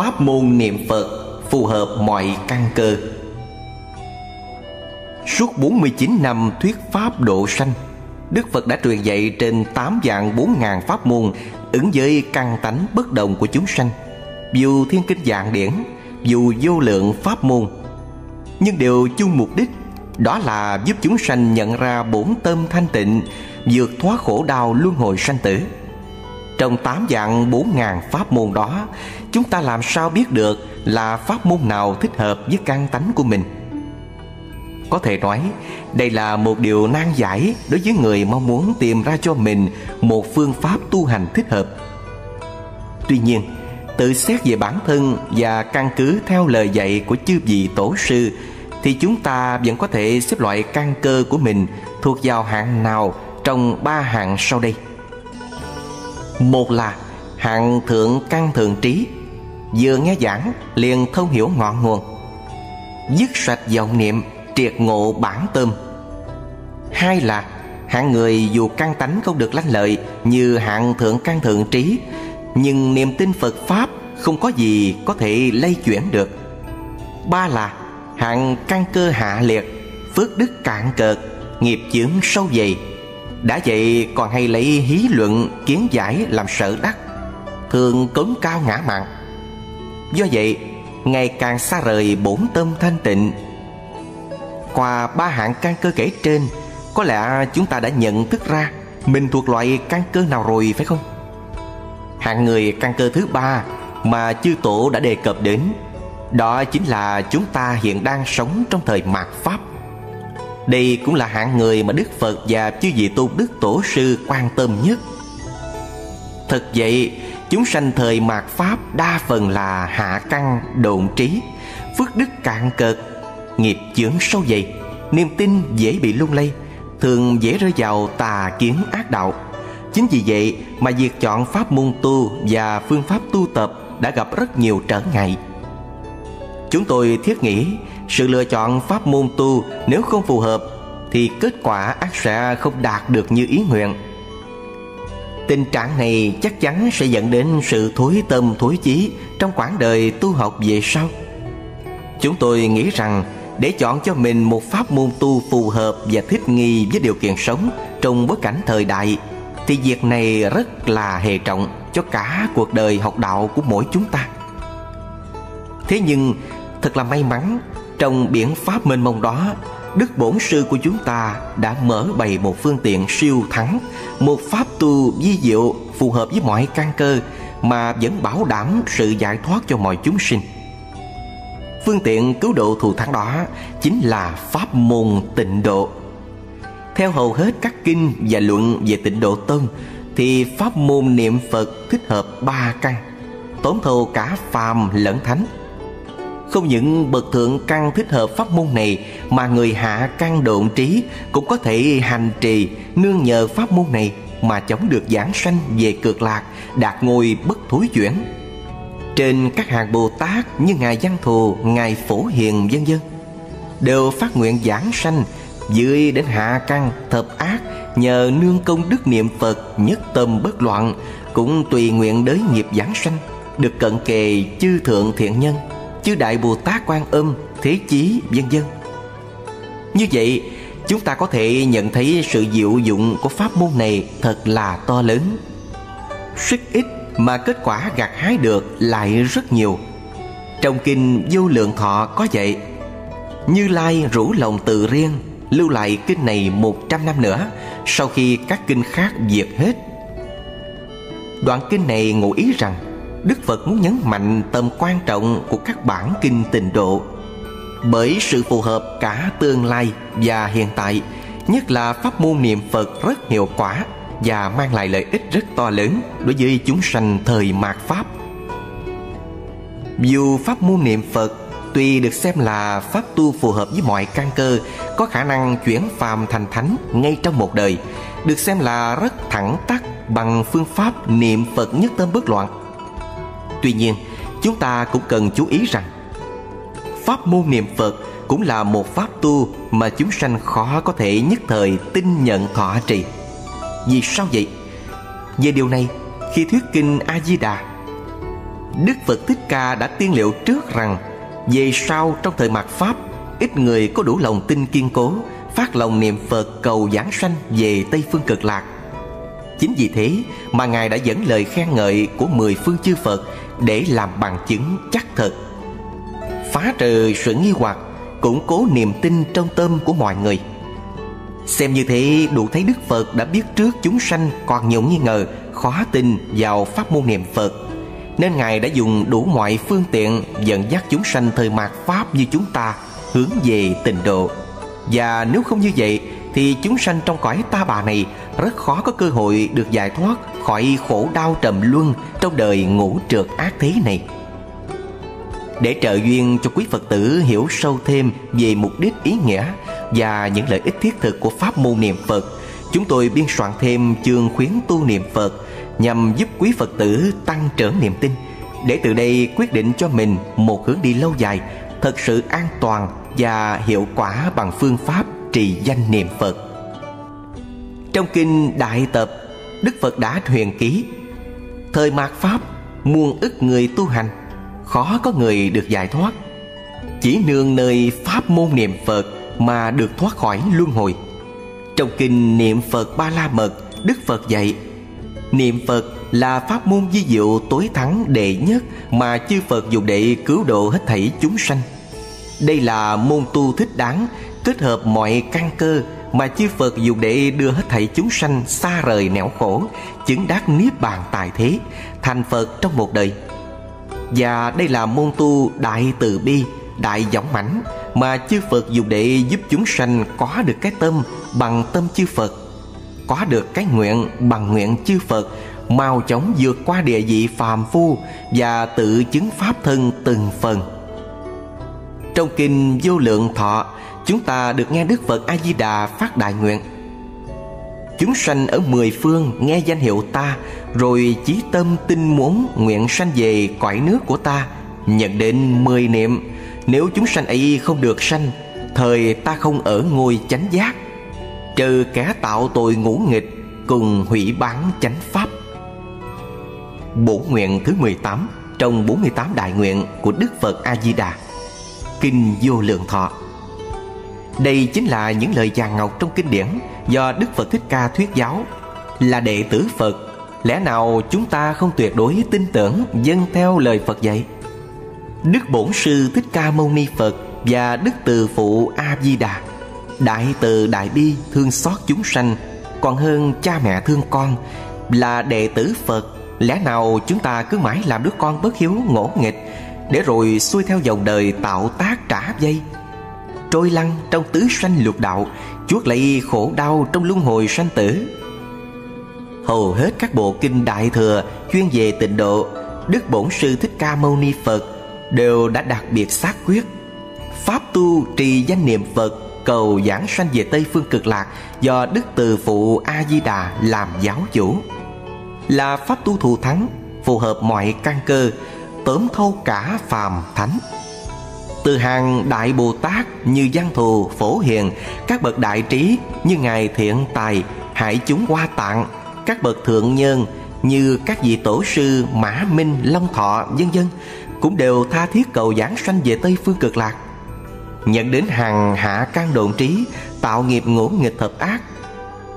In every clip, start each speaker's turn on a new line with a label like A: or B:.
A: Pháp môn niệm Phật phù hợp mọi căn cơ. Suốt 49 năm thuyết Pháp độ sanh, Đức Phật đã truyền dạy trên 8 dạng 4 ngàn pháp môn Ứng với căn tánh bất đồng của chúng sanh, Dù thiên kinh dạng điển, Dù vô lượng pháp môn. Nhưng đều chung mục đích Đó là giúp chúng sanh nhận ra bổn tâm thanh tịnh, vượt thoát khổ đau luân hồi sanh tử trong tám dạng bốn ngàn pháp môn đó, chúng ta làm sao biết được là pháp môn nào thích hợp với căn tánh của mình? Có thể nói, đây là một điều nan giải đối với người mong muốn tìm ra cho mình một phương pháp tu hành thích hợp. Tuy nhiên, tự xét về bản thân và căn cứ theo lời dạy của chư vị tổ sư, thì chúng ta vẫn có thể xếp loại căn cơ của mình thuộc vào hạng nào trong ba hạng sau đây? Một là hạng thượng căn thượng trí, vừa nghe giảng liền thông hiểu ngọn nguồn. Dứt sạch vọng niệm, triệt ngộ bản tâm. Hai là hạng người dù căn tánh không được lanh lợi như hạng thượng căn thượng trí, nhưng niềm tin phật pháp không có gì có thể lay chuyển được. Ba là hạng căn cơ hạ liệt, phước đức cạn cợt, nghiệp chướng sâu dày đã vậy còn hay lấy hí luận kiến giải làm sợ đắc, Thường cống cao ngã mạn. Do vậy, ngày càng xa rời bổn tâm thanh tịnh. Qua ba hạng căn cơ kể trên, Có lẽ chúng ta đã nhận thức ra Mình thuộc loại căn cơ nào rồi, phải không? Hạng người căn cơ thứ ba Mà chư tổ đã đề cập đến, Đó chính là chúng ta hiện đang sống trong thời mạt Pháp đây cũng là hạng người mà Đức Phật và chư vị tôn đức tổ sư quan tâm nhất. Thật vậy, Chúng sanh thời mạt Pháp đa phần là hạ căn, độn trí, Phước đức cạn cợt, Nghiệp chướng sâu dày, Niềm tin dễ bị lung lay, Thường dễ rơi vào tà kiến ác đạo. Chính vì vậy mà việc chọn pháp môn tu và phương pháp tu tập đã gặp rất nhiều trở ngại. Chúng tôi thiết nghĩ sự lựa chọn pháp môn tu nếu không phù hợp thì kết quả ác sẽ không đạt được như ý nguyện. Tình trạng này chắc chắn sẽ dẫn đến sự thối tâm thối chí trong quãng đời tu học về sau. Chúng tôi nghĩ rằng để chọn cho mình một pháp môn tu phù hợp và thích nghi với điều kiện sống trong bối cảnh thời đại thì việc này rất là hệ trọng cho cả cuộc đời học đạo của mỗi chúng ta. Thế nhưng thật là may mắn, trong biển pháp mênh mông đó, Đức Bổn Sư của chúng ta đã mở bày một phương tiện siêu thắng, Một pháp tu di diệu phù hợp với mọi căn cơ Mà vẫn bảo đảm sự giải thoát cho mọi chúng sinh. Phương tiện cứu độ thù thắng đó chính là pháp môn tịnh độ. Theo hầu hết các kinh và luận về tịnh độ tông, Thì pháp môn niệm Phật thích hợp ba căn Tốn thâu cả phàm lẫn thánh không những bậc thượng căn thích hợp pháp môn này Mà người hạ căn độn trí Cũng có thể hành trì Nương nhờ pháp môn này Mà chống được giảng sanh về cực lạc Đạt ngôi bất thối chuyển. Trên các hàng Bồ Tát Như Ngài Văn Thù, Ngài Phổ Hiền vân vân Đều phát nguyện giảng sanh Dưới đến hạ căn thập ác Nhờ nương công đức niệm Phật Nhất tâm bất loạn Cũng tùy nguyện đới nghiệp giảng sanh Được cận kề chư thượng thiện nhân chư đại bồ tát quan âm, thế chí, vân vân. Như vậy, chúng ta có thể nhận thấy sự diệu dụng của pháp môn này thật là to lớn. Sức ít mà kết quả gặt hái được lại rất nhiều. Trong kinh vô lượng thọ có vậy. Như lai rủ lòng từ riêng, lưu lại kinh này một trăm năm nữa, sau khi các kinh khác diệt hết. Đoạn kinh này ngụ ý rằng Đức Phật muốn nhấn mạnh tầm quan trọng của các bản kinh tịnh độ. Bởi sự phù hợp cả tương lai và hiện tại, Nhất là pháp môn niệm Phật rất hiệu quả Và mang lại lợi ích rất to lớn đối với chúng sanh thời mạt Pháp. Dù pháp môn niệm Phật tuy được xem là pháp tu phù hợp với mọi căn cơ, Có khả năng chuyển phàm thành thánh ngay trong một đời, Được xem là rất thẳng tắc bằng phương pháp niệm Phật nhất tâm bất loạn. Tuy nhiên chúng ta cũng cần chú ý rằng Pháp môn niệm Phật cũng là một pháp tu mà chúng sanh khó có thể nhất thời tin nhận thọ trì. Vì sao vậy? Về điều này, khi thuyết kinh A-di-đà, Đức Phật Thích Ca đã tiên liệu trước rằng Về sau trong thời mạt Pháp Ít người có đủ lòng tin kiên cố Phát lòng niệm Phật cầu giảng sanh về Tây Phương Cực Lạc Chính vì thế mà Ngài đã dẫn lời khen ngợi của mười phương chư Phật Để làm bằng chứng chắc thật. Phá trừ sự nghi hoặc Củng cố niềm tin trong tâm của mọi người. Xem như thế, đủ thấy Đức Phật đã biết trước chúng sanh còn nhiều nghi ngờ, Khó tin vào pháp môn niệm Phật, Nên Ngài đã dùng đủ mọi phương tiện Dẫn dắt chúng sanh thời mạt Pháp như chúng ta Hướng về tịnh độ. Và nếu không như vậy thì chúng sanh trong cõi ta bà này Rất khó có cơ hội được giải thoát Khỏi khổ đau trầm luân Trong đời ngũ trượt ác thế này. Để trợ duyên cho quý Phật tử hiểu sâu thêm về mục đích ý nghĩa và những lợi ích thiết thực của pháp môn niệm Phật, chúng tôi biên soạn thêm chương khuyến tu niệm Phật nhằm giúp quý Phật tử tăng trưởng niềm tin. Để từ đây quyết định cho mình một hướng đi lâu dài, thật sự an toàn và hiệu quả bằng phương pháp trì danh niệm Phật. Trong kinh Đại Tập, Đức Phật đã thuyền ký Thời mạt Pháp, muôn ức người tu hành khó có người được giải thoát. Chỉ nương nơi pháp môn niệm phật mà được thoát khỏi luân hồi. Trong kinh niệm phật ba la mật đức phật dạy niệm phật là pháp môn di diệu tối thắng đệ nhất mà chư phật dùng để cứu độ hết thảy chúng sanh. Đây là môn tu thích đáng kết hợp mọi căn cơ mà chư Phật dùng để đưa hết thảy chúng sanh xa rời nẻo khổ, chứng đắc niết bàn tại thế, thành Phật trong một đời. Và đây là môn tu đại từ bi Đại dõng mãnh Mà chư Phật dùng để giúp chúng sanh Có được cái tâm bằng tâm chư Phật Có được cái nguyện bằng nguyện chư Phật Mau chóng vượt qua địa vị phàm phu Và tự chứng pháp thân từng phần Trong kinh vô lượng thọ Chúng ta được nghe Đức Phật A-di-đà phát đại nguyện. Chúng sanh ở mười phương nghe danh hiệu ta, Rồi chí tâm tin muốn nguyện sanh về cõi nước của ta, Nhận đến mười niệm. Nếu chúng sanh ấy không được sanh, Thời ta không ở ngôi chánh giác. Trừ kẻ tạo tội ngũ nghịch, Cùng hủy bán chánh pháp. Bổ nguyện thứ 18 Trong 48 đại nguyện của Đức Phật A-di-đà. Kinh Vô Lượng Thọ đây chính là những lời vàng ngọc trong kinh điển do Đức Phật Thích Ca thuyết giáo. Là đệ tử Phật, lẽ nào chúng ta không tuyệt đối tin tưởng dâng theo lời Phật dạy? Đức Bổn Sư Thích Ca Mâu Ni Phật và Đức Từ Phụ A Di Đà, đại từ đại bi thương xót chúng sanh, còn hơn cha mẹ thương con, là đệ tử Phật, lẽ nào chúng ta cứ mãi làm đứa con bất hiếu ngỗ nghịch để rồi xuôi theo dòng đời tạo tác trả dây trôi lăn trong tứ sanh lục đạo chuốc lấy khổ đau trong luân hồi sanh tử. Hầu hết các bộ kinh đại thừa chuyên về tịnh độ, đức bổn sư thích ca mâu ni phật đều đã đặc biệt xác quyết. Pháp tu trì danh niệm phật, cầu giảng sanh về tây phương cực lạc do đức từ phụ a di đà làm giáo chủ. Là pháp tu thù thắng, phù hợp mọi căn cơ, tóm thâu cả phàm thánh từ hàng đại bồ tát như văn thù, phổ hiền, các bậc đại trí như ngài thiện tài hải chúng hoa tạng. Các bậc thượng nhân như các vị tổ sư mã minh, long thọ, vân vân, cũng đều tha thiết cầu giảng sanh về tây phương cực lạc. Nhận đến hàng hạ can độn trí, tạo nghiệp ngũ nghịch thập ác.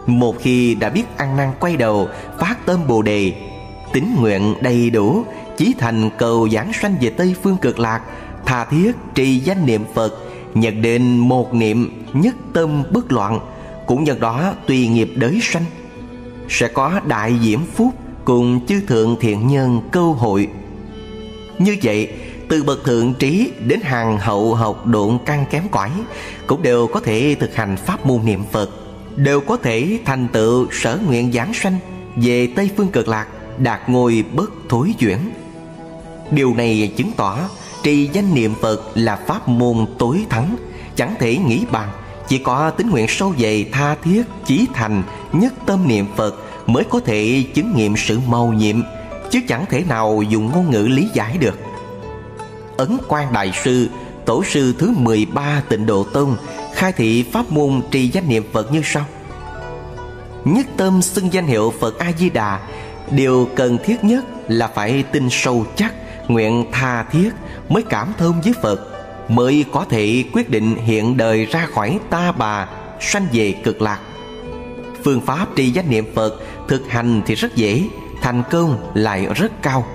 A: Một khi đã biết ăn năn quay đầu, phát tâm bồ đề tín nguyện đầy đủ, chí thành cầu giảng sanh về tây phương cực lạc tha thiết trì danh niệm Phật, Nhận định một niệm nhất tâm bất loạn, Cũng nhờ đó tùy nghiệp đới sanh. Sẽ có đại diễm phúc cùng chư thượng thiện nhân cơ hội. Như vậy, từ bậc thượng trí đến hàng hậu học độn căn kém cỏi Cũng đều có thể thực hành pháp môn niệm Phật, Đều có thể thành tựu sở nguyện giảng sanh Về Tây Phương Cực Lạc, đạt ngôi bất thối chuyển. Điều này chứng tỏ Trì danh niệm Phật là pháp môn tối thắng. Chẳng thể nghĩ bằng Chỉ có tính nguyện sâu dày, tha thiết, Chí thành, nhất tâm niệm Phật Mới có thể chứng nghiệm sự màu nhiệm, Chứ chẳng thể nào dùng ngôn ngữ lý giải được. Ấn quan Đại Sư, Tổ sư thứ 13 tịnh Độ Tông, Khai thị pháp môn trì danh niệm Phật như sau. Nhất tâm xưng danh hiệu Phật A-di-đà Điều cần thiết nhất là phải tin sâu chắc. Nguyện tha thiết mới cảm thông với Phật, Mới có thể quyết định hiện đời ra khỏi ta bà, Sanh về cực lạc. Phương pháp trì danh niệm Phật Thực hành thì rất dễ, Thành công lại rất cao.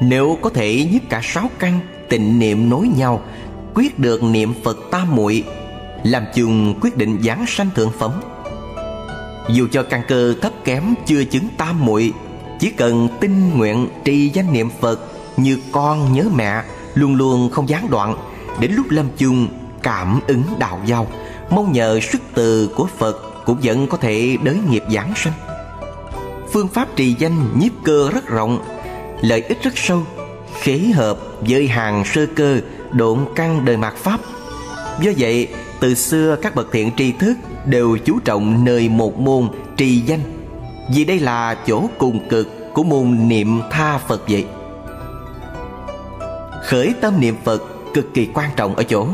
A: Nếu có thể nhất cả sáu căn Tịnh niệm nối nhau, Quyết được niệm Phật tam muội, Làm chung quyết định giáng sanh thượng phẩm. Dù cho căn cơ thấp kém chưa chứng tam muội chỉ cần tinh nguyện trì danh niệm Phật Như con nhớ mẹ, Luôn luôn không gián đoạn. Đến lúc lâm chung, cảm ứng đạo giao. Mong nhờ sức từ của Phật Cũng vẫn có thể đới nghiệp giảng sanh Phương pháp trì danh nhiếp cơ rất rộng, Lợi ích rất sâu, Khế hợp với hàng sơ cơ, Độn căn đời mạt Pháp. Do vậy, từ xưa các bậc thiện tri thức Đều chú trọng nơi một môn trì danh. Vì đây là chỗ cùng cực Của môn niệm tha Phật vậy. Khởi tâm niệm Phật cực kỳ quan trọng ở chỗ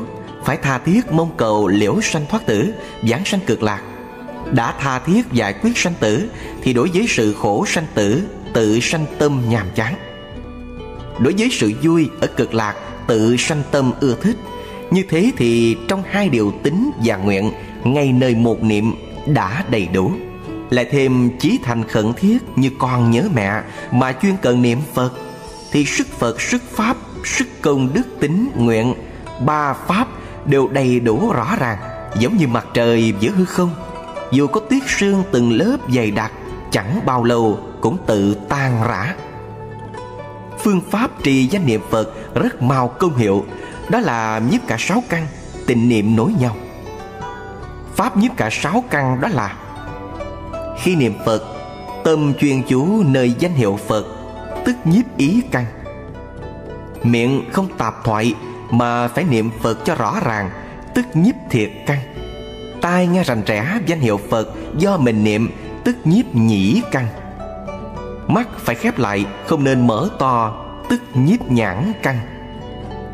A: Phải tha thiết mong cầu liễu sanh thoát tử, Giảng sanh cực lạc. Đã tha thiết giải quyết sanh tử Thì đối với sự khổ sanh tử, Tự sanh tâm nhàm chán. Đối với sự vui ở cực lạc, Tự sanh tâm ưa thích, Như thế thì trong hai điều tính và nguyện, Ngay nơi một niệm đã đầy đủ. Lại thêm chí thành khẩn thiết Như con nhớ mẹ Mà chuyên cần niệm Phật, Thì sức Phật, sức Pháp, Sức công đức tính nguyện, Ba Pháp đều đầy đủ rõ ràng, Giống như mặt trời giữa hư không. Dù có tuyết sương từng lớp dày đặc, Chẳng bao lâu cũng tự tan rã. Phương pháp trì danh niệm Phật rất mau công hiệu, Đó là nhiếp cả sáu căn, tình niệm nối nhau. Pháp nhiếp cả sáu căn đó là khi niệm Phật, Tâm chuyên chú nơi danh hiệu Phật, Tức nhiếp ý căn. Miệng không tạp thoại Mà phải niệm Phật cho rõ ràng, Tức nhiếp thiệt căn. Tai nghe rành rẽ danh hiệu Phật Do mình niệm, Tức nhiếp nhĩ căn. Mắt phải khép lại, Không nên mở to, Tức nhiếp nhãn căn.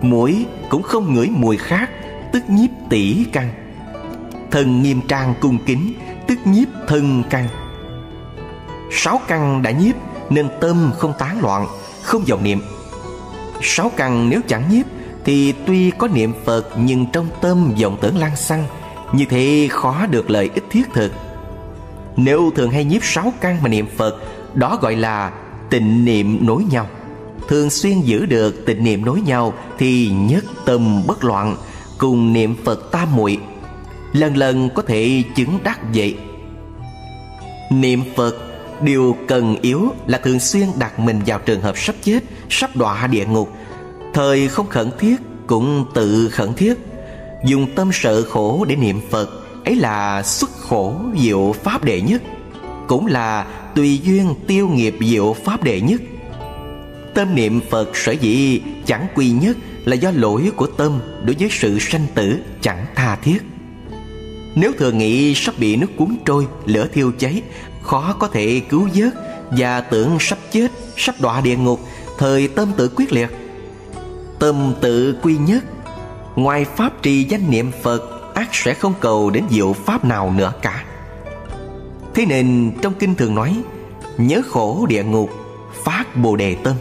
A: Mũi cũng không ngửi mùi khác, Tức nhiếp tỷ căn. Thân nghiêm trang cung kính, Tức nhiếp thân căn. Sáu căn đã nhiếp, Nên tâm không tán loạn, Không vọng niệm. Sáu căn nếu chẳng nhiếp, Thì tuy có niệm Phật, Nhưng trong tâm vọng tưởng lan xăng, Như thế khó được lợi ích thiết thực. Nếu thường hay nhiếp sáu căn mà niệm Phật, Đó gọi là tịnh niệm nối nhau. Thường xuyên giữ được tịnh niệm nối nhau, Thì nhất tâm bất loạn, Cùng niệm Phật tam muội, Lần lần có thể chứng đắc vậy. Niệm Phật Điều cần yếu là thường xuyên đặt mình vào trường hợp sắp chết Sắp đọa địa ngục. Thời không khẩn thiết cũng tự khẩn thiết. Dùng tâm sợ khổ để niệm Phật Ấy là xuất khổ diệu pháp đệ nhất. Cũng là tùy duyên tiêu nghiệp diệu pháp đệ nhất. Tâm niệm Phật sở dĩ chẳng quy nhất Là do lỗi của tâm đối với sự sanh tử chẳng tha thiết. Nếu thường nghĩ sắp bị nước cuốn trôi, lửa thiêu cháy Khó có thể cứu vớt Và tưởng sắp chết, sắp đọa địa ngục Thời tâm tự quyết liệt. Tâm tự quy nhất Ngoài pháp trì danh niệm Phật ác sẽ không cầu đến diệu pháp nào nữa cả. Thế nên trong kinh thường nói Nhớ khổ địa ngục Phát bồ đề tâm.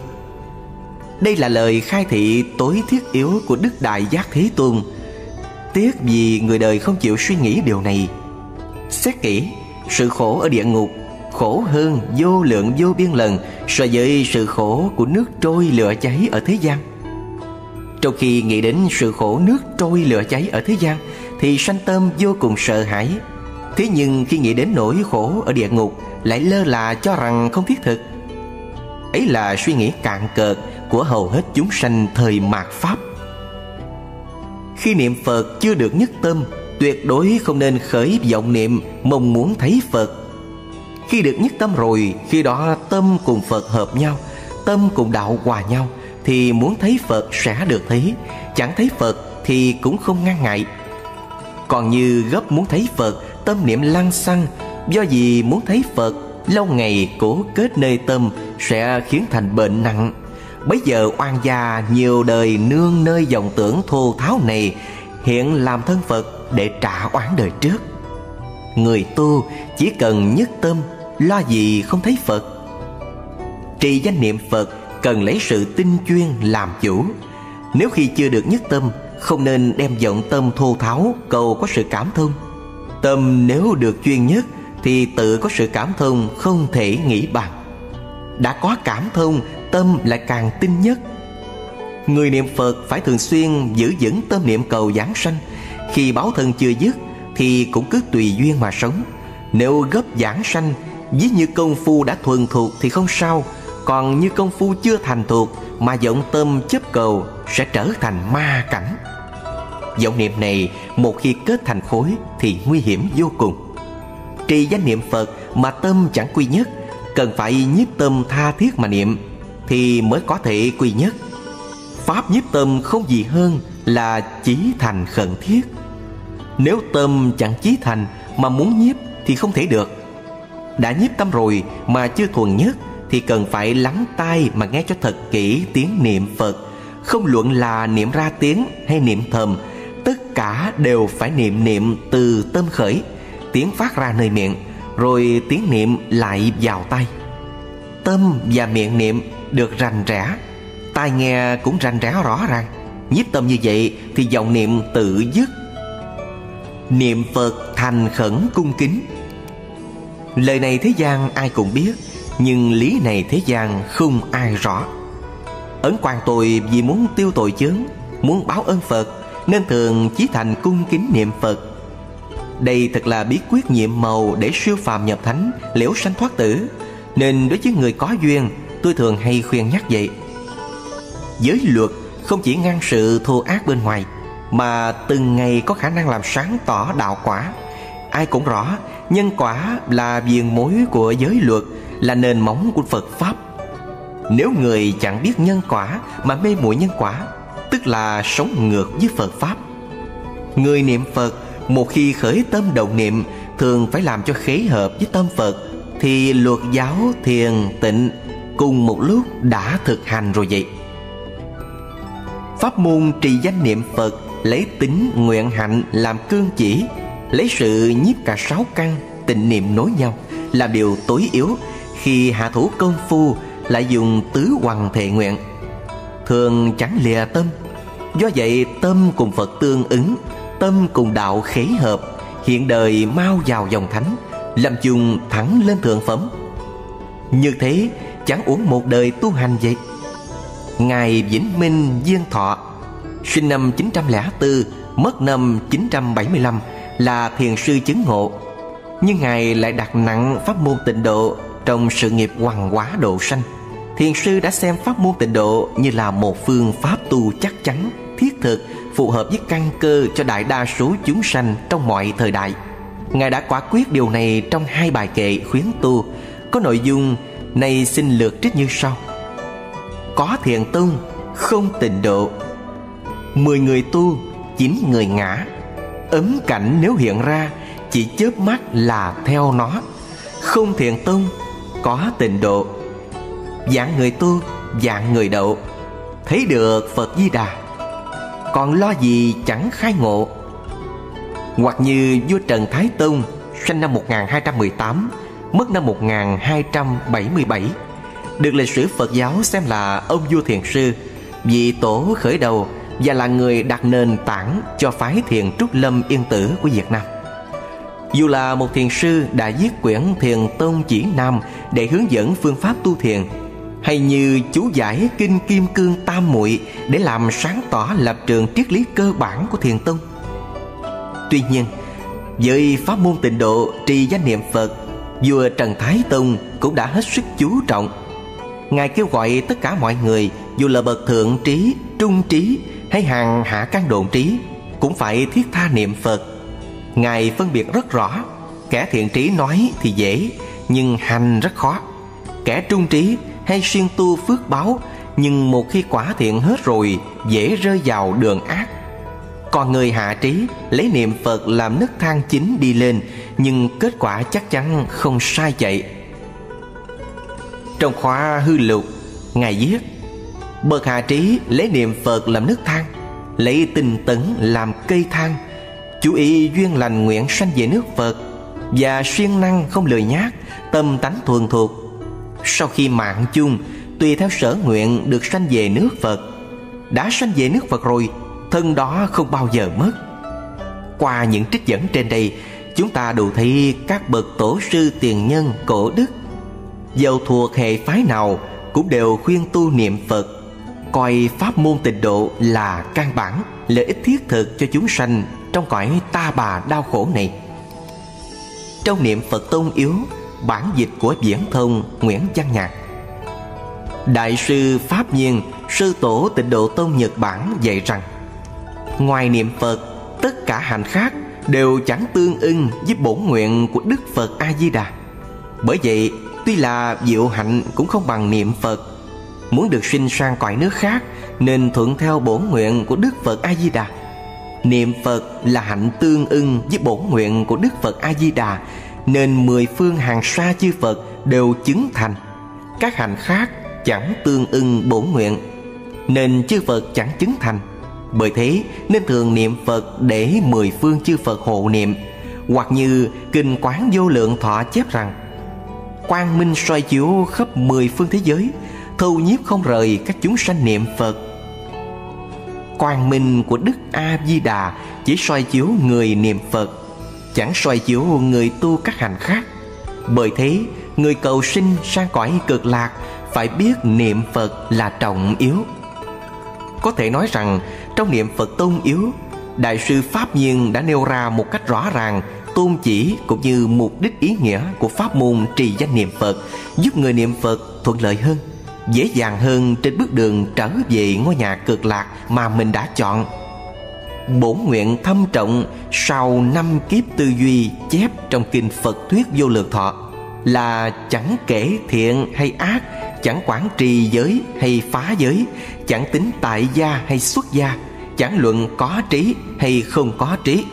A: Đây là lời khai thị tối thiết yếu của Đức Đại Giác Thế Tôn. Tiếc vì người đời không chịu suy nghĩ điều này. Xét kỹ sự khổ ở địa ngục, Khổ hơn vô lượng vô biên lần, So với sự khổ của nước trôi lửa cháy ở thế gian. Trong khi nghĩ đến sự khổ nước trôi lửa cháy ở thế gian, Thì sanh tâm vô cùng sợ hãi. Thế nhưng khi nghĩ đến nỗi khổ ở địa ngục, Lại lơ là cho rằng không thiết thực. Ấy là suy nghĩ cạn cợt Của hầu hết chúng sanh thời mạt Pháp. Khi niệm Phật chưa được nhất tâm Tuyệt đối không nên khởi vọng niệm, Mong muốn thấy Phật. Khi được nhất tâm rồi, Khi đó tâm cùng Phật hợp nhau, Tâm cùng đạo hòa nhau, Thì muốn thấy Phật sẽ được thấy. Chẳng thấy Phật thì cũng không ngăn ngại. Còn như gấp muốn thấy Phật, Tâm niệm lăng xăng. Do gì muốn thấy Phật, Lâu ngày cố kết nơi tâm Sẽ khiến thành bệnh nặng. Bây giờ oan gia nhiều đời nương nơi dòng tưởng thô tháo này Hiện làm thân Phật để trả oán đời trước. Người tu chỉ cần nhất tâm, Lo gì không thấy Phật. Trì danh niệm Phật Cần lấy sự tinh chuyên làm chủ. Nếu khi chưa được nhất tâm, Không nên đem vọng tâm thô tháo, Cầu có sự cảm thông. Tâm nếu được chuyên nhất, Thì tự có sự cảm thông không thể nghĩ bằng Đã có cảm thông, Tâm lại càng tinh nhất. Người niệm Phật phải thường xuyên giữ vững tâm niệm cầu giảng sanh. Khi báo thân chưa dứt Thì cũng cứ tùy duyên mà sống. Nếu gấp giảng sanh, Ví như công phu đã thuần thuộc thì không sao. Còn như công phu chưa thành thuộc Mà vọng tâm chấp cầu Sẽ trở thành ma cảnh. Vọng niệm này một khi kết thành khối Thì nguy hiểm vô cùng. Trì danh niệm Phật mà tâm chẳng quy nhất, Cần phải nhiếp tâm tha thiết mà niệm Thì mới có thể quy nhất. Pháp nhiếp tâm không gì hơn là chí thành khẩn thiết. Nếu tâm chẳng chí thành mà muốn nhiếp thì không thể được. Đã nhiếp tâm rồi mà chưa thuần nhất Thì cần phải lắng tai mà nghe cho thật kỹ tiếng niệm Phật. Không luận là niệm ra tiếng hay niệm thầm, Tất cả đều phải niệm niệm từ tâm khởi, Tiếng phát ra nơi miệng, Rồi tiếng niệm lại vào tay Tâm và miệng niệm được rành rẽ Tai nghe cũng rành rẽ rõ ràng. Nhiếp tâm như vậy thì dòng niệm tự dứt. Niệm Phật thành khẩn cung kính. Lời này thế gian ai cũng biết, Nhưng lý này thế gian không ai rõ. Ấn quan tôi vì muốn tiêu tội chướng, Muốn báo ơn Phật, Nên thường chí thành cung kính niệm Phật. Đây thật là bí quyết nhiệm màu Để siêu phàm nhập thánh, Liễu sanh thoát tử. Nên đối với người có duyên, Tôi thường hay khuyên nhắc vậy. Giới luật không chỉ ngăn sự thù ác bên ngoài, Mà từng ngày có khả năng làm sáng tỏ đạo quả. Ai cũng rõ, Nhân quả là viền mối của giới luật, Là nền móng của Phật Pháp. Nếu người chẳng biết nhân quả Mà mê muội nhân quả, Tức là sống ngược với Phật Pháp. Người niệm Phật, Một khi khởi tâm đầu niệm, Thường phải làm cho khế hợp với tâm Phật, Thì luật giáo thiền tịnh Cùng một lúc đã thực hành rồi vậy. Pháp môn trì danh niệm Phật, Lấy tính nguyện hạnh làm cương chỉ, Lấy sự nhiếp cả sáu căn tình niệm nối nhau, Là điều tối yếu. Khi hạ thủ công phu, Lại dùng tứ hoàng thệ nguyện. Thường chẳng lìa tâm. Do vậy, tâm cùng Phật tương ứng, Tâm cùng đạo khế hợp, Hiện đời mau vào dòng thánh, Làm chung thẳng lên thượng phẩm. Như thế, chẳng uống một đời tu hành vậy. Ngài Vĩnh Minh Diên Thọ, Sinh năm 904 Mất năm 975 Là thiền sư chứng ngộ. Nhưng Ngài lại đặt nặng pháp môn tịnh độ Trong sự nghiệp hoàng hóa độ sanh. Thiền sư đã xem pháp môn tịnh độ Như là một phương pháp tu chắc chắn, Thiết thực, Phù hợp với căn cơ cho đại đa số chúng sanh Trong mọi thời đại. Ngài đã quả quyết điều này trong hai bài kệ khuyến tu. Có nội dung này xin lược trích như sau có thiền tông, không tịnh độ. Mười người tu, chín người ngã. Ấm cảnh nếu hiện ra, Chỉ chớp mắt là theo nó. Không thiền tông, Có tịnh độ. Dạng người tu, Dạng người độ Thấy được Phật Di Đà. Còn lo gì chẳng khai ngộ. Hoặc như vua Trần Thái Tông, Sinh năm 1218 Mất năm 1277 được lịch sử Phật giáo xem là ông vua thiền sư vị tổ khởi đầu và là người đặt nền tảng cho phái thiền trúc lâm yên tử của Việt Nam. Dù là một thiền sư đã viết quyển Thiền Tông Chỉ Nam để hướng dẫn phương pháp tu thiền, hay như chú giải Kinh Kim Cương Tam Muội để làm sáng tỏ lập trường triết lý cơ bản của thiền tông. Tuy nhiên, với pháp môn tịnh độ trì danh niệm Phật, vua Trần Thái Tông cũng đã hết sức chú trọng Ngài kêu gọi tất cả mọi người Dù là bậc thượng trí, trung trí Hay hàng hạ căn độn trí Cũng phải thiết tha niệm Phật. Ngài phân biệt rất rõ Kẻ thiện trí nói thì dễ Nhưng hành rất khó. Kẻ trung trí hay xuyên tu phước báo Nhưng một khi quả thiện hết rồi Dễ rơi vào đường ác. Còn người hạ trí Lấy niệm Phật làm nước thang chính đi lên Nhưng kết quả chắc chắn không sai chạy trong khóa hư lục, Ngài viết, Bậc hạ trí lấy niệm Phật làm nước thang, Lấy tinh tấn làm cây thang, Chú ý duyên lành nguyện sanh về nước Phật, Và siêng năng không lười nhác, Tâm tánh thuần thuộc. Sau khi mạng chung, Tùy theo sở nguyện được sanh về nước Phật. Đã sanh về nước Phật rồi, Thân đó không bao giờ mất. Qua những trích dẫn trên đây, Chúng ta đủ thấy các bậc tổ sư tiền nhân, cổ đức Dầu thuộc hệ phái nào Cũng đều khuyên tu niệm Phật, Coi pháp môn tịnh độ là căn bản, Lợi ích thiết thực cho chúng sanh Trong cõi ta bà đau khổ này. Trong niệm Phật tôn yếu, Bản dịch của Viễn Thông Nguyễn Văn Nhạc. Đại sư Pháp Nhiên, Sư tổ tịnh độ Tôn Nhật Bản dạy rằng, Ngoài niệm Phật, Tất cả hành khác đều chẳng tương ưng với bổn nguyện của Đức Phật A-di-đà Bởi vậy tuy là diệu hạnh cũng không bằng niệm Phật. Muốn được sinh sang cõi nước khác, Nên thuận theo bổn nguyện của Đức Phật A-di-đà. Niệm Phật là hạnh tương ưng với bổn nguyện của Đức Phật A-di-đà, Nên mười phương hàng xa chư Phật đều chứng thành. Các hạnh khác chẳng tương ưng bổn nguyện, Nên chư Phật chẳng chứng thành. Bởi thế, nên thường niệm Phật để mười phương chư Phật hộ niệm. Hoặc như Kinh Quán Vô Lượng Thọ chép rằng Quang minh soi chiếu khắp mười phương thế giới Thâu nhiếp không rời các chúng sanh niệm Phật. Quang minh của Đức A-di-đà Chỉ soi chiếu người niệm Phật, Chẳng soi chiếu người tu các hành khác. Bởi thế, người cầu sinh sang cõi cực lạc Phải biết niệm Phật là trọng yếu. Có thể nói rằng, trong niệm Phật tôn yếu, Đại sư Pháp Nhiên đã nêu ra một cách rõ ràng Tôn chỉ cũng như mục đích ý nghĩa của pháp môn trì danh niệm Phật, Giúp người niệm Phật thuận lợi hơn, Dễ dàng hơn trên bước đường trở về ngôi nhà cực lạc mà mình đã chọn. Bổn nguyện thâm trọng sau năm kiếp tư duy chép trong kinh Phật Thuyết Vô Lượng Thọ Là chẳng kể thiện hay ác, Chẳng quản trì giới hay phá giới, Chẳng tính tại gia hay xuất gia, Chẳng luận có trí hay không có trí.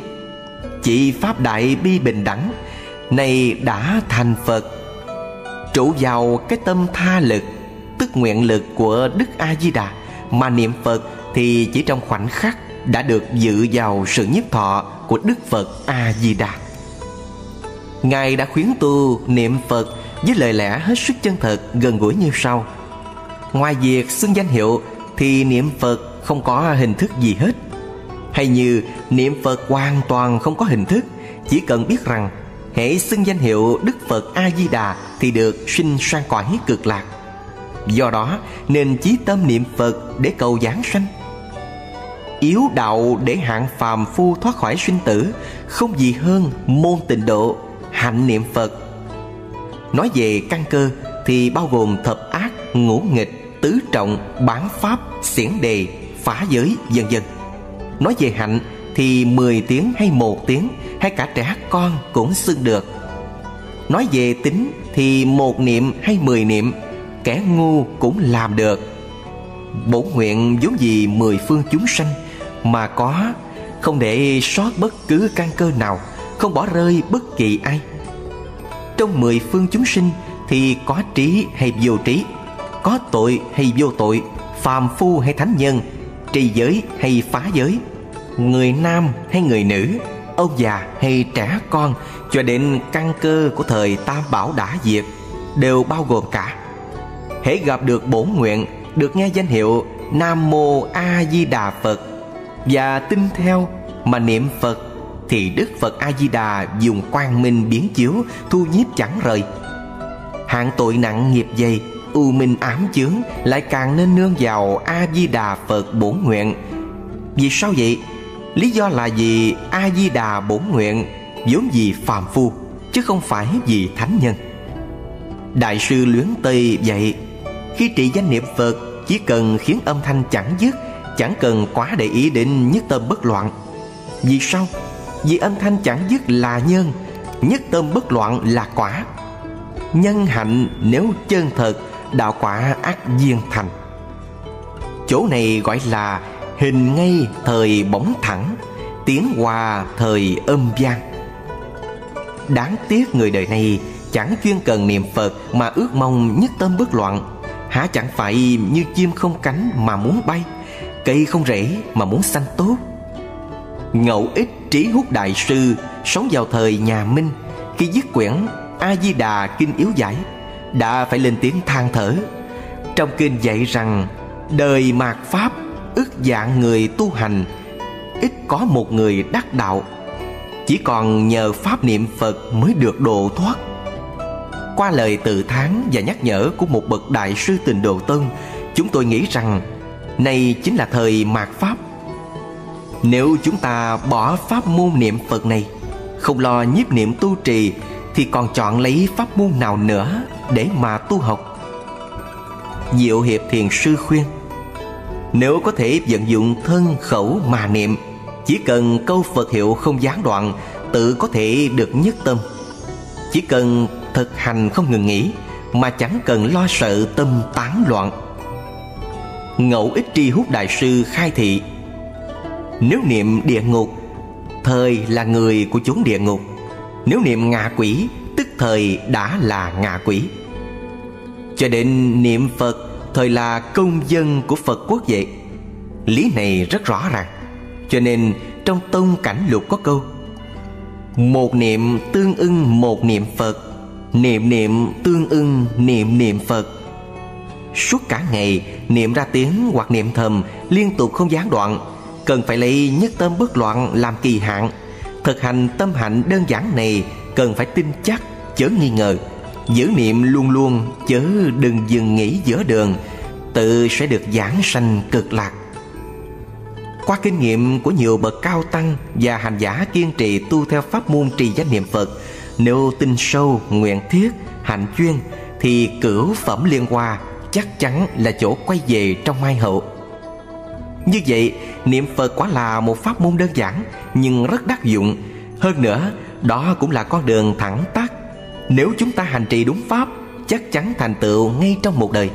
A: Chỉ Pháp Đại Bi Bình Đẳng, Này đã thành Phật. Trụ vào cái tâm tha lực, Tức nguyện lực của Đức A-di-đà Mà niệm Phật thì chỉ trong khoảnh khắc Đã được dự vào sự nhiếp thọ của Đức Phật A-di-đà. Ngài đã khuyến tu niệm Phật với lời lẽ hết sức chân thật, gần gũi như sau. Ngoài việc xưng danh hiệu thì niệm Phật không có hình thức gì hết. Hay như niệm Phật hoàn toàn không có hình thức Chỉ cần biết rằng hãy xưng danh hiệu Đức Phật A-di-đà Thì được sinh sang cõi cực lạc. Do đó nên chí tâm niệm Phật để cầu giáng sanh. Yếu đạo để hạng phàm phu thoát khỏi sinh tử Không gì hơn môn tịnh độ Hạnh niệm Phật. Nói về căn cơ thì bao gồm thập ác, ngũ nghịch, tứ trọng, bán pháp, xiển đề, phá giới vân vân. Nói về hạnh thì 10 tiếng hay một tiếng hay cả trẻ con cũng xưng được. Nói về tính thì một niệm hay mười niệm, Kẻ ngu cũng làm được. Bổn nguyện vốn gì mười phương chúng sanh Mà có, không để sót bất cứ căn cơ nào, Không bỏ rơi bất kỳ ai. Trong mười phương chúng sinh Thì có trí hay vô trí, Có tội hay vô tội, Phàm phu hay thánh nhân trì giới hay phá giới? Người nam hay người nữ? Ông già hay trẻ con? Cho đến căn cơ của thời tam bảo đã diệt, đều bao gồm cả. Hễ gặp được bổn nguyện, được nghe danh hiệu nam mô a di đà phật, và tin theo mà niệm phật, thì đức phật a di đà dùng quang minh biến chiếu, thu nhiếp chẳng rời. Hạng tội nặng nghiệp dày u minh ám chướng lại càng nên nương vào a di đà phật bổn nguyện. Vì sao vậy? Lý do là vì a di đà bổn nguyện vốn vì phàm phu, chứ không phải vì thánh nhân. Đại sư luyến tây dạy, khi trị danh niệm phật, chỉ cần khiến âm thanh chẳng dứt, chẳng cần quá để ý đến nhất tâm bất loạn. Vì sao? Vì âm thanh chẳng dứt là nhân, nhất tâm bất loạn là quả. Nhân hạnh nếu chân thật đạo quả ác duyên thành. Chỗ này gọi là hình ngay thời bóng thẳng, tiếng hòa thời âm gian đáng tiếc người đời này chẳng chuyên cần niệm phật mà ước mong nhất tâm bất loạn. Há chẳng phải như chim không cánh mà muốn bay, cây không rễ mà muốn xanh tốt. Ngẫu ích trí hút đại sư sống vào thời nhà minh, khi viết quyển a di đà kinh yếu giải đã phải lên tiếng than thở. Trong kinh dạy rằng, Đời mạt Pháp ức dạng người tu hành, Ít có một người đắc đạo. Chỉ còn nhờ Pháp niệm Phật mới được độ thoát. Qua lời tự thán và nhắc nhở của một bậc đại sư tình độ tông, Chúng tôi nghĩ rằng nay chính là thời mạt Pháp. Nếu chúng ta bỏ pháp môn niệm Phật này, Không lo nhiếp niệm tu trì thì còn chọn lấy pháp môn nào nữa Để mà tu học. Diệu Hiệp Thiền Sư khuyên, Nếu có thể vận dụng thân khẩu mà niệm, Chỉ cần câu Phật hiệu không gián đoạn, Tự có thể được nhất tâm. Chỉ cần thực hành không ngừng nghỉ, Mà chẳng cần lo sợ tâm tán loạn. Ngẫu ích tri hút đại sư khai thị, Nếu niệm địa ngục, Thời là người của chúng địa ngục. Nếu niệm ngạ quỷ, Tức thời đã là ngạ quỷ. Cho đến niệm Phật, Thời là công dân của Phật quốc vậy. Lý này rất rõ ràng. Cho nên trong tông cảnh lục có câu, Một niệm tương ưng một niệm Phật, Niệm niệm tương ưng niệm niệm Phật. Suốt cả ngày niệm ra tiếng hoặc niệm thầm Liên tục không gián đoạn, Cần phải lấy nhất tâm bất loạn làm kỳ hạn. Thực hành tâm hạnh đơn giản này Cần phải tin chắc chớ nghi ngờ. Giữ niệm luôn luôn chớ đừng dừng nghỉ giữa đường. Tự sẽ được giảng sanh cực lạc. Qua kinh nghiệm của nhiều bậc cao tăng Và hành giả kiên trì tu theo pháp môn trì danh niệm Phật Nếu tin sâu, nguyện thiết, hạnh chuyên Thì cửu phẩm liên hoa chắc chắn là chỗ quay về trong mai hậu. Như vậy, niệm Phật quả là một pháp môn đơn giản Nhưng rất đắc dụng. Hơn nữa, đó cũng là con đường thẳng tắt nếu chúng ta hành trì đúng pháp Chắc chắn thành tựu ngay trong một đời.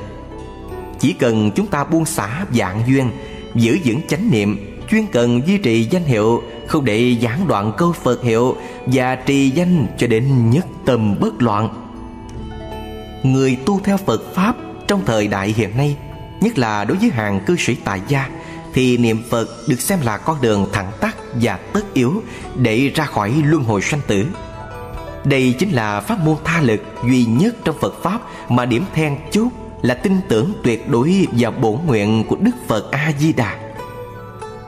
A: Chỉ cần chúng ta buông xả dạng duyên Giữ vững chánh niệm Chuyên cần duy trì danh hiệu Không để gián đoạn câu Phật hiệu Và trì danh cho đến nhất tâm bất loạn. Người tu theo Phật Pháp Trong thời đại hiện nay Nhất là đối với hàng cư sĩ tại gia thì niệm Phật được xem là con đường thẳng tắc và tất yếu Để ra khỏi luân hồi sanh tử. Đây chính là pháp môn tha lực duy nhất trong Phật Pháp Mà điểm then chốt là tin tưởng tuyệt đối vào bổn nguyện của Đức Phật A-di-đà.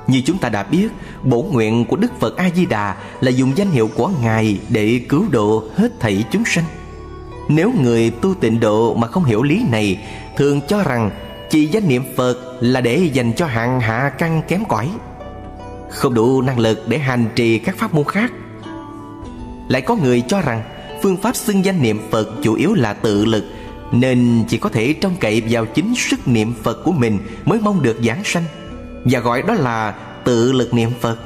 A: Như chúng ta đã biết, bổn nguyện của Đức Phật A-di-đà là dùng danh hiệu của Ngài để cứu độ hết thảy chúng sanh. Nếu người tu tịnh độ mà không hiểu lý này Thường cho rằng chỉ danh niệm Phật là để dành cho hạng hạ căn kém cỏi. Không đủ năng lực để hành trì các pháp môn khác. Lại có người cho rằng phương pháp xưng danh niệm Phật chủ yếu là tự lực, Nên chỉ có thể trông cậy vào chính sức niệm Phật của mình mới mong được giảng sanh, Và gọi đó là tự lực niệm Phật.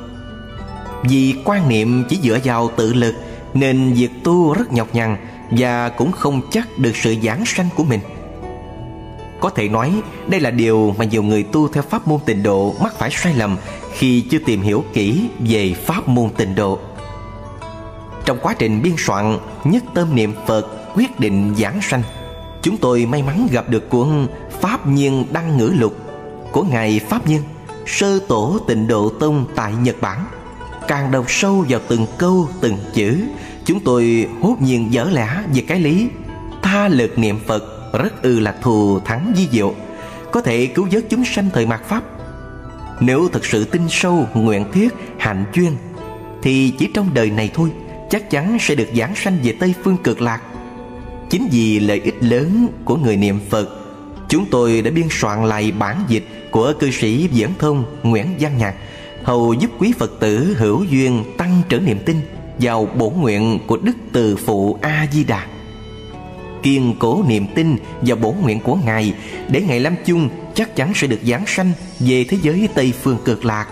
A: Vì quan niệm chỉ dựa vào tự lực, Nên việc tu rất nhọc nhằn Và cũng không chắc được sự giảng sanh của mình. Có thể nói, đây là điều mà nhiều người tu theo pháp môn tịnh độ mắc phải sai lầm Khi chưa tìm hiểu kỹ về pháp môn tịnh độ. Trong quá trình biên soạn Nhất tâm niệm Phật, quyết định giảng sanh, Chúng tôi may mắn gặp được cuốn Pháp Nhiên Đăng Ngữ Lục Của Ngài Pháp Nhiên Sơ tổ tịnh độ tông tại Nhật Bản. Càng đọc sâu vào từng câu, từng chữ, Chúng tôi hốt nhiên dở lẽ về cái lý Tha lực niệm Phật rất ư là thù thắng di diệu Có thể cứu vớt chúng sanh thời mạt Pháp Nếu thật sự tin sâu, nguyện thiết, hạnh chuyên Thì chỉ trong đời này thôi chắc chắn sẽ được giảng sanh về Tây Phương cực lạc. Chính vì lợi ích lớn của người niệm Phật, chúng tôi đã biên soạn lại bản dịch của cư sĩ Viễn Thông Nguyễn Văn Nhạc, hầu giúp quý Phật tử hữu duyên tăng trưởng niềm tin vào bổn nguyện của Đức Từ Phụ A Di Đà. Kiên cố niềm tin và bổn nguyện của Ngài, để Ngài Lâm Chung chắc chắn sẽ được giáng sanh về thế giới Tây Phương cực lạc.